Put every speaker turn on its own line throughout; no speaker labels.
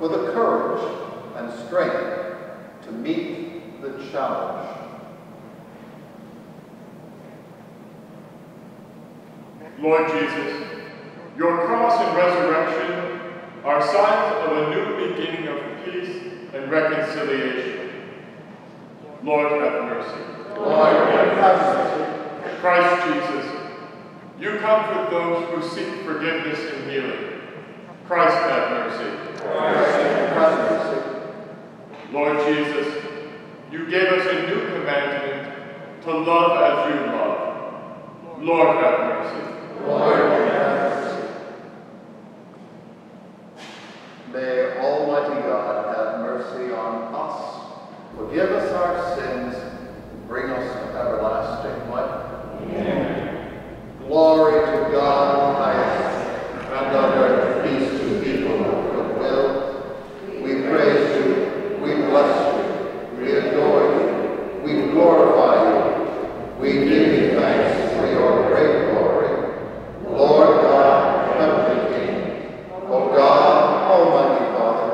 for the courage and strength to meet the challenge.
Lord Jesus, your cross and resurrection are signs of a new beginning of peace and reconciliation. Lord, have mercy.
Lord, have mercy.
Christ Jesus, you comfort those who seek forgiveness and healing. Christ, have mercy.
Christ,
Lord Jesus, you gave us a new commandment to love as you love. Lord, have mercy.
Lord, have mercy. May Almighty God have mercy on us, forgive us our sins, and bring us to everlasting life. Amen. Glory to God in the highest, and on earth peace to people of good will. We praise you, we bless you, we adore you, we glorify you, we give you thanks for your great glory. Lord God, heavenly King, O God, Almighty Father,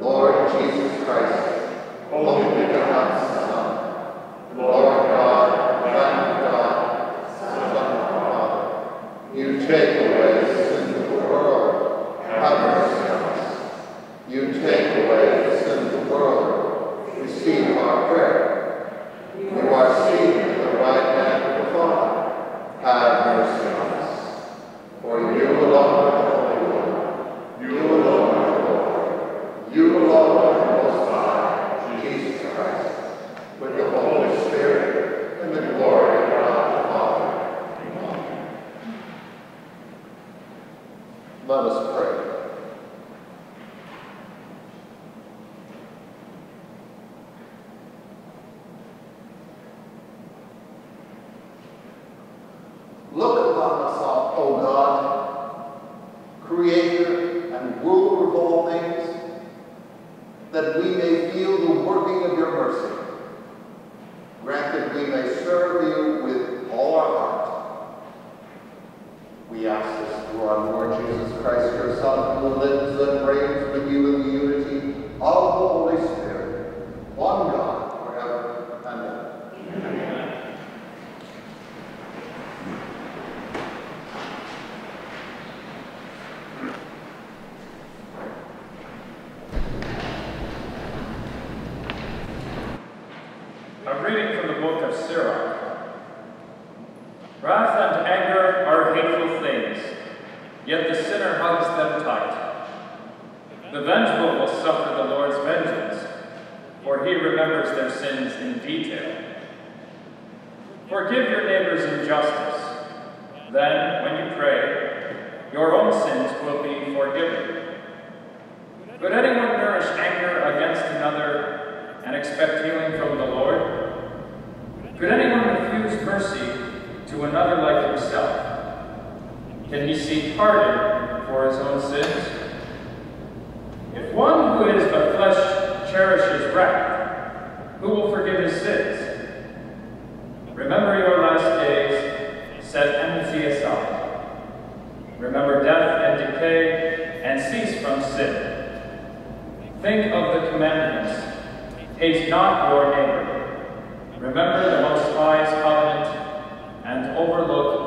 Lord Jesus Christ, only begotten Son, Lord God, Lamb of God, Son of Father, you take away the sins of the world, have mercy on us. You take away the sins of the world, receive our prayer. You are seated at the right hand of the Father, have mercy on us. For you alone are the Holy One. You alone are the Lord. You alone are the Most High, Jesus Christ, with the Holy Spirit and the glory of God the Father. Amen. Let us pray. Look upon us, all, O God, creator and ruler of all things, that we may feel the working of your mercy. Grant that we may serve you with all our heart. We ask this through our Lord Jesus Christ, your Son, who lives and reigns with you in the unity of the Holy Spirit, one God, forever and ever.
A reading from the book of Sirach. Wrath and anger are hateful things, yet the sinner hugs them tight. The vengeful will suffer the Lord's vengeance, for he remembers their sins in detail. Forgive your neighbor's injustice. Then, when you pray, your own sins will be forgiven. Could anyone nourish anger against another and expect healing from the Lord? Could anyone refuse mercy to another like himself? Can he seek pardon for his own sins? If one who is but flesh cherishes wrath, who will forgive his sins? Remember your last days, set enmity aside. Remember death and decay, and cease from sin. Think of the commandments. Hate not your neighbor. Remember the Most High's and overlook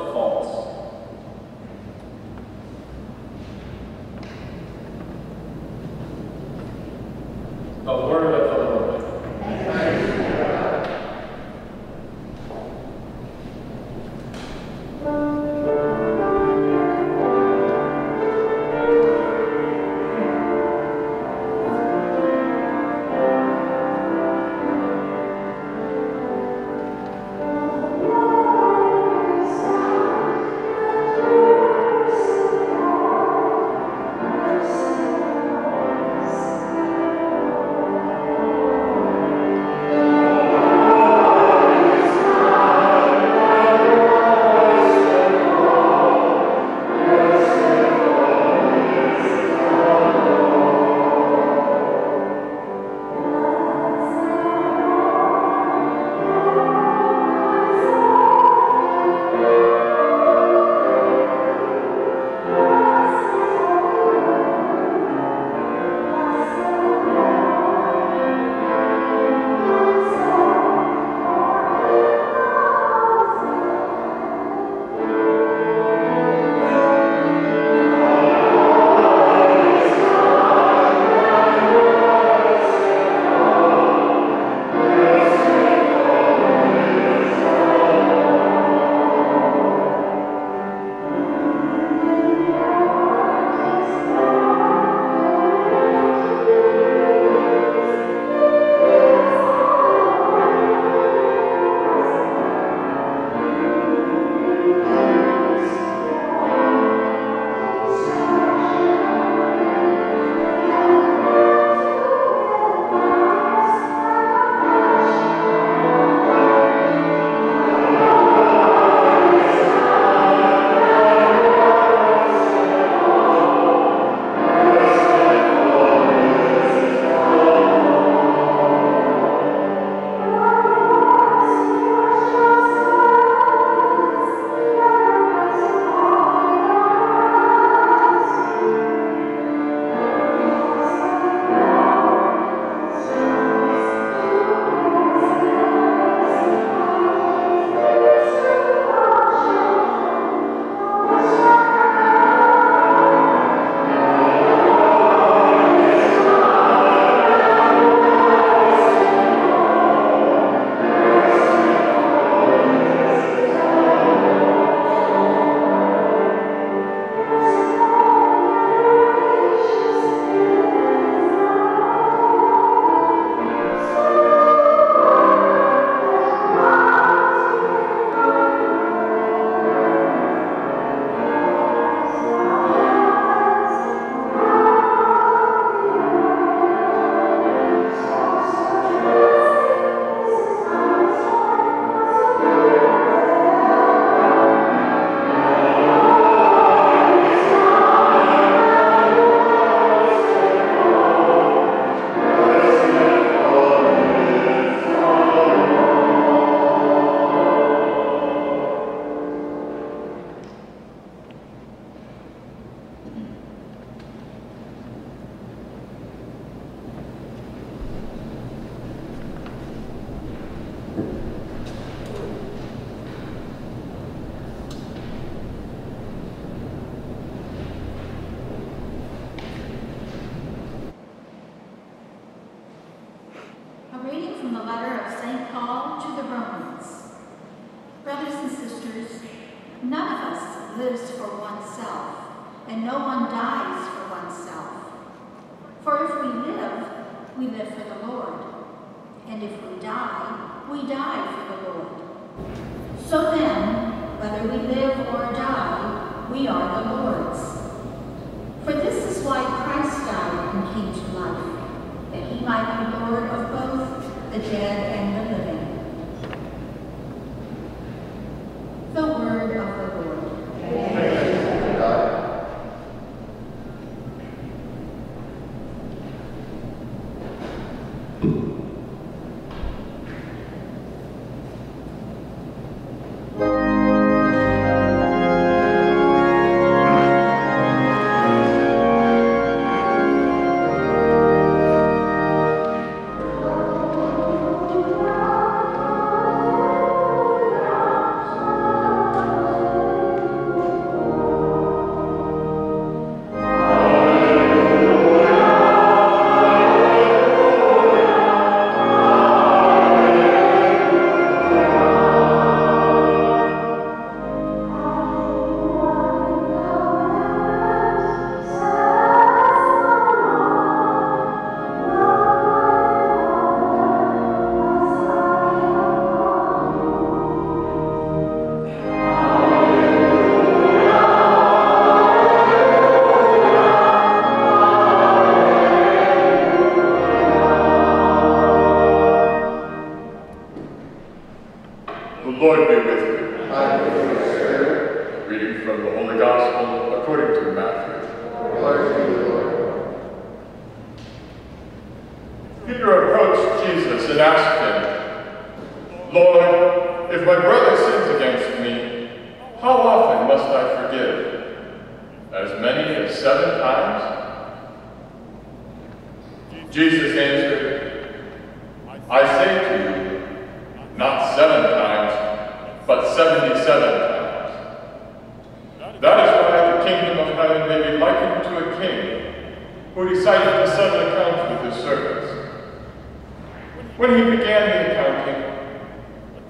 When he began the accounting,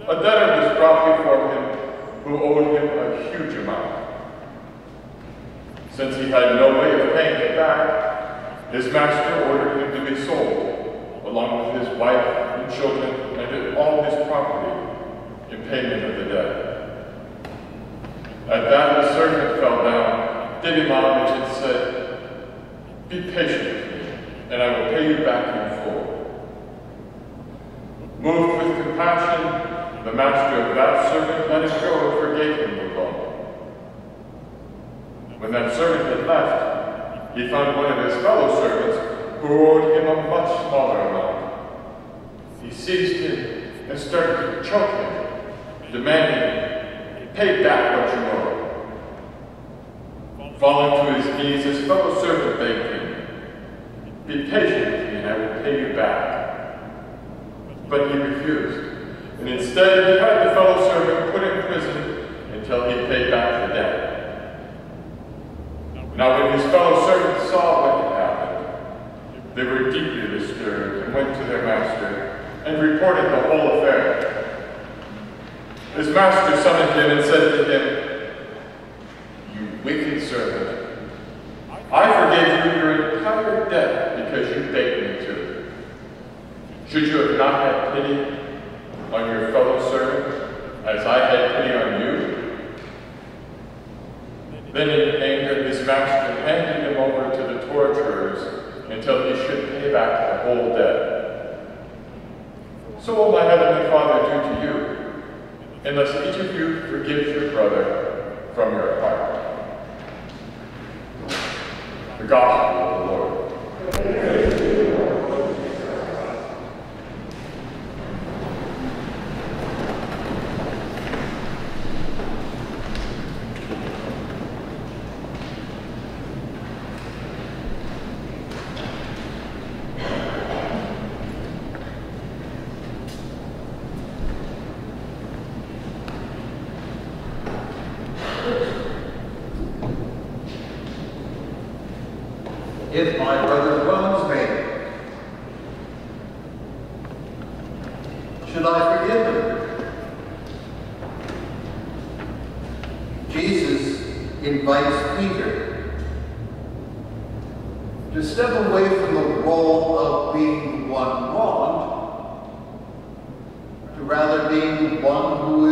a debtor was brought before him who owed him a huge amount. Since he had no way of paying it back, his master ordered him to be sold, along with his wife and children and all his property, in payment of the debt. At that, the servant fell down, did him homage, and said, Be patient with me, and I will pay you back. Moved with compassion, the master of that servant let him go and forgave him the loan. When that servant had left, he found one of his fellow servants who owed him a much smaller amount. He seized him and started to choke him, demanding, Pay back what you owe. Falling to his knees, his fellow servant begged him, Be patient and I will pay you back. But he refused, and instead he had the fellow servant put in prison until he paid back the debt. Now when his fellow servants saw what had happened, they were deeply disturbed and went to their master and reported the whole affair. His master summoned him and said to him, um do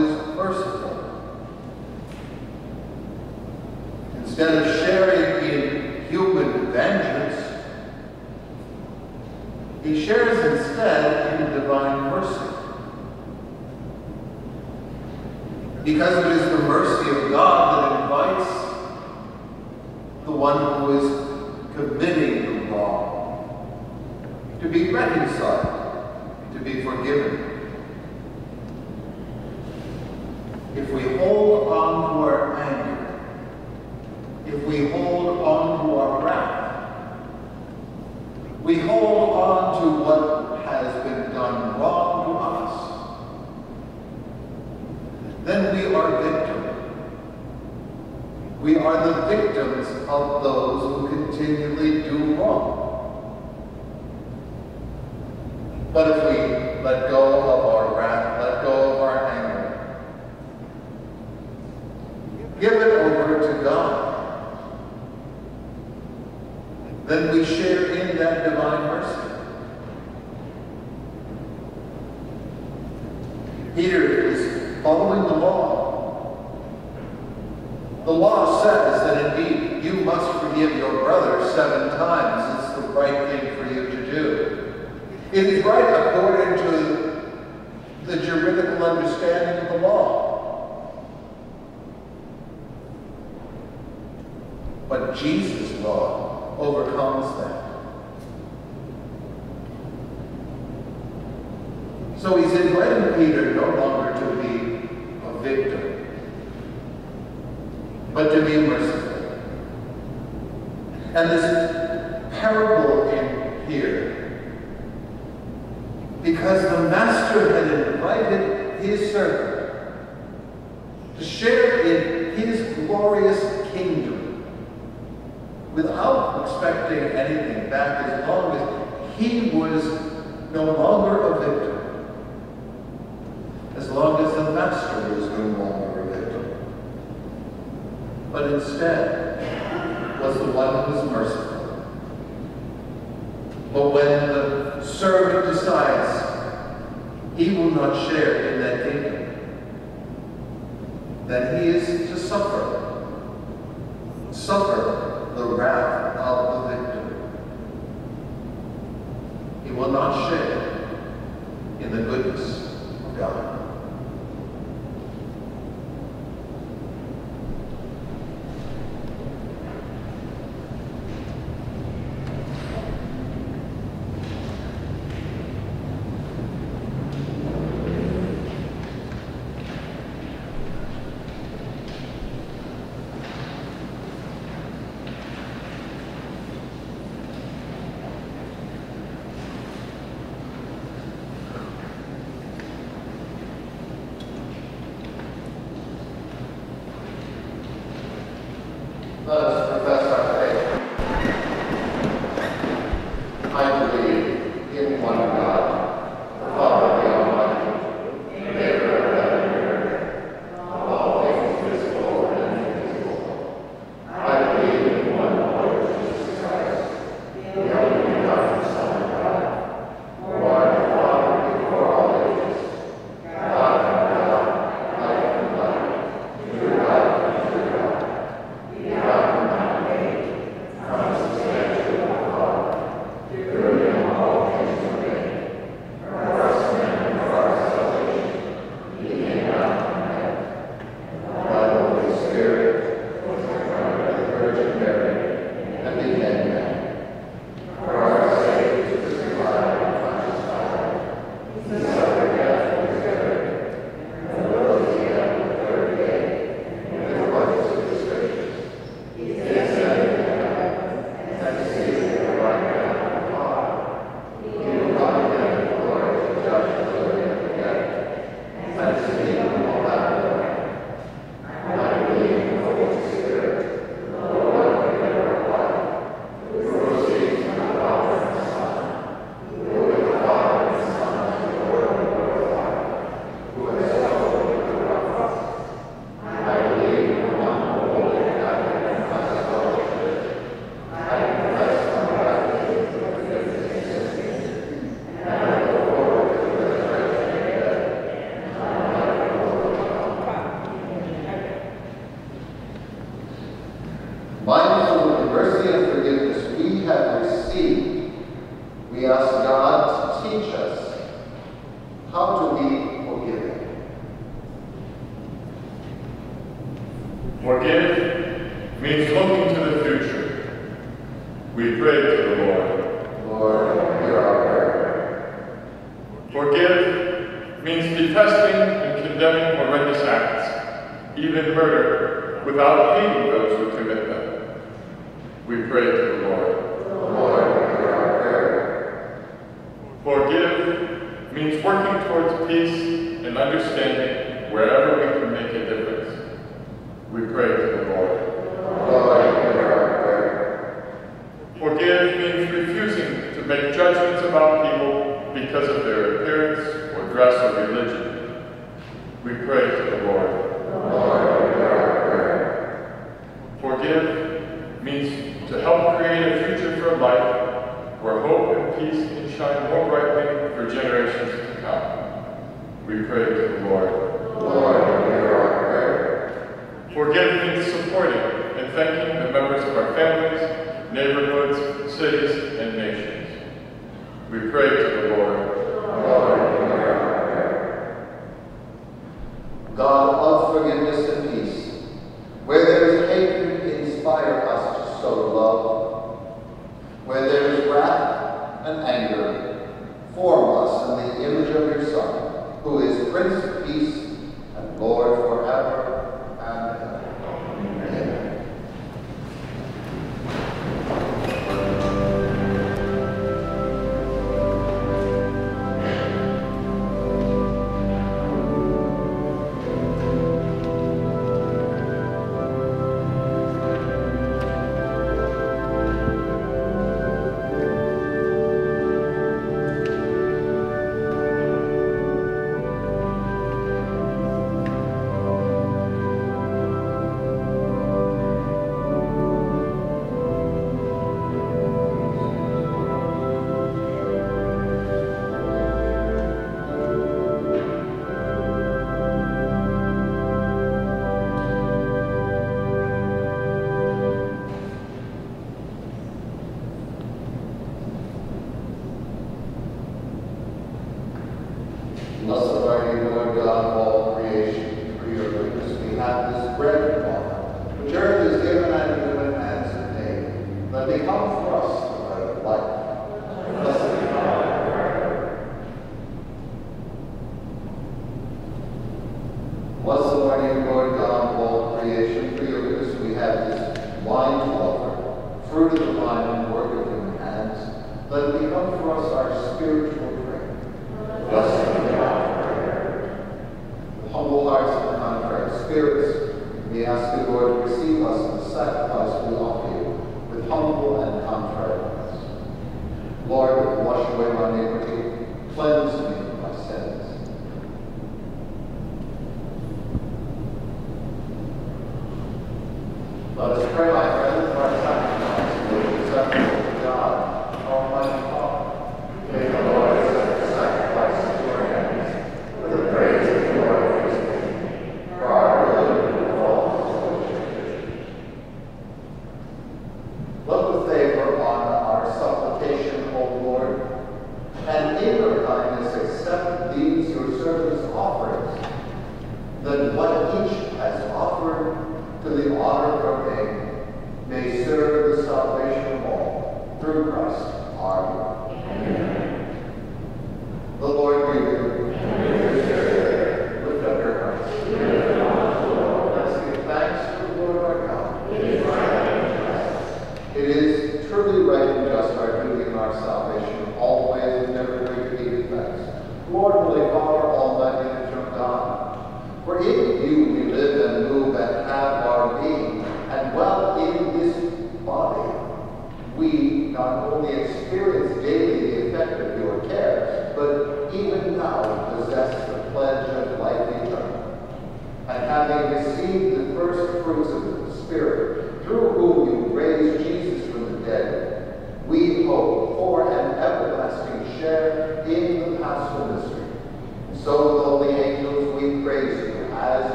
you
to do. It is right according to the juridical understanding of the law. But Jesus' law overcomes that. So he's inviting Peter no longer
We
pray to the Lord.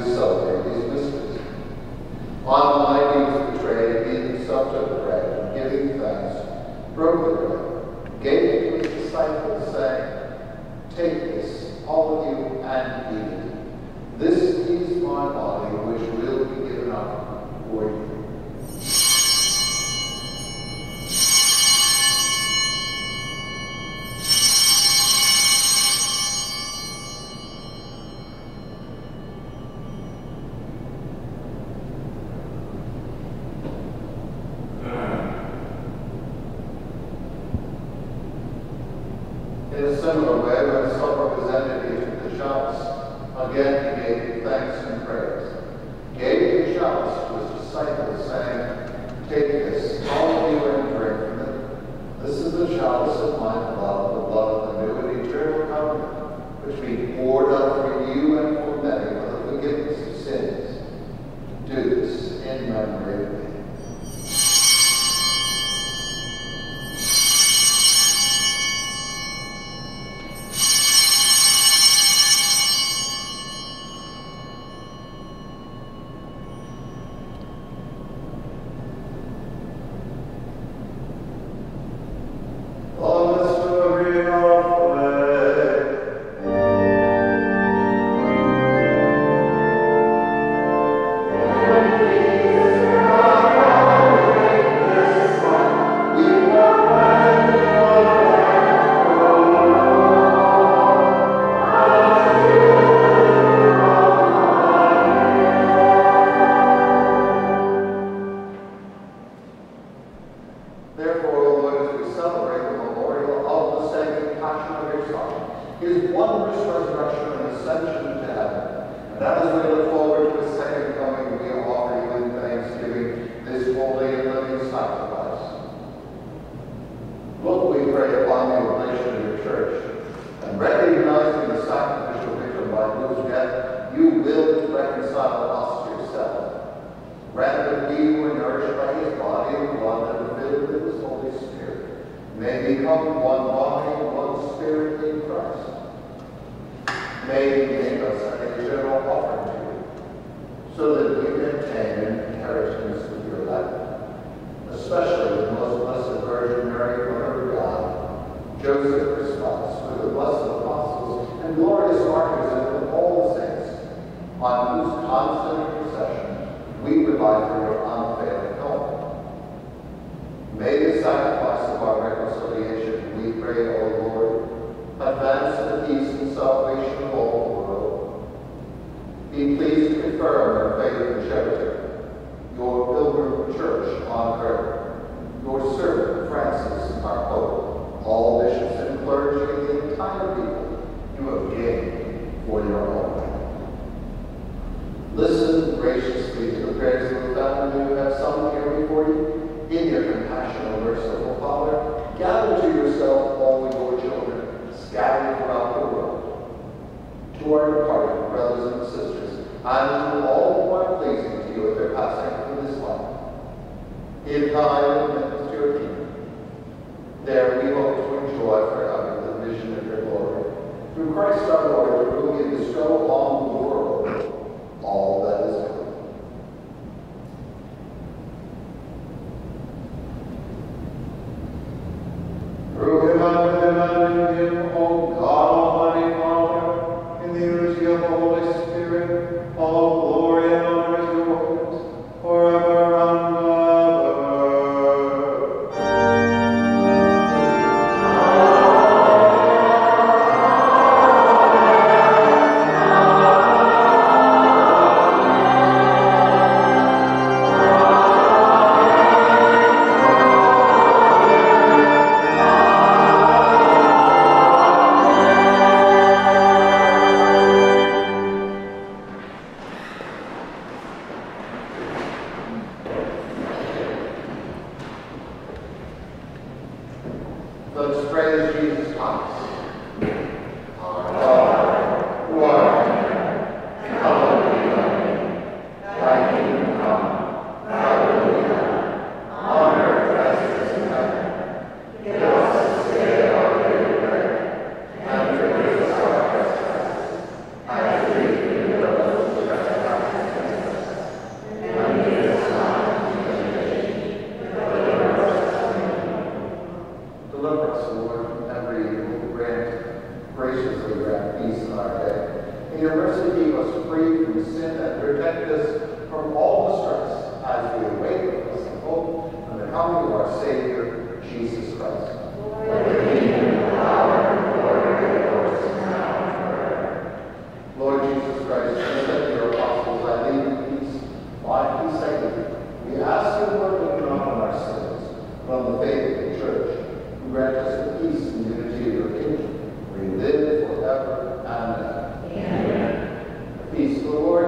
We celebrate. these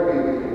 peace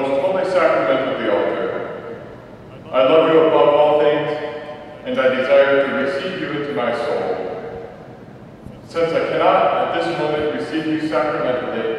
most holy sacrament of the altar. I love you above all things, and I desire to receive you into my soul. Since I cannot at this moment receive you sacramentally,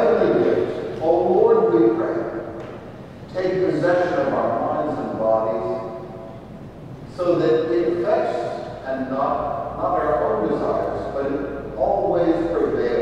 heavenly gifts, O Lord, we pray, take possession of our minds and bodies so that it affects and not, not our own desires, but it always prevails.